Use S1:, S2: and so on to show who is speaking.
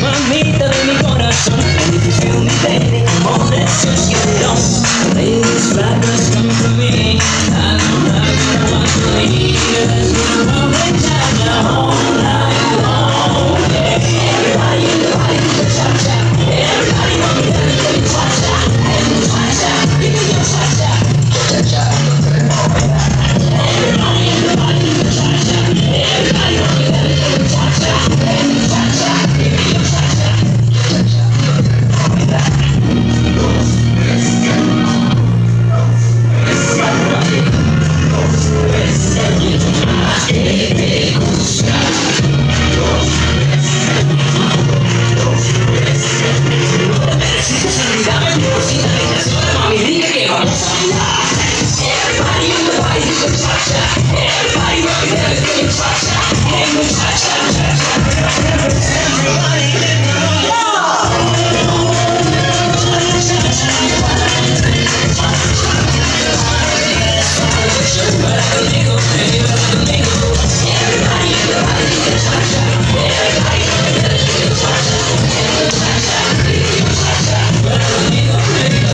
S1: Mamita de mi corazón, and if you feel me, baby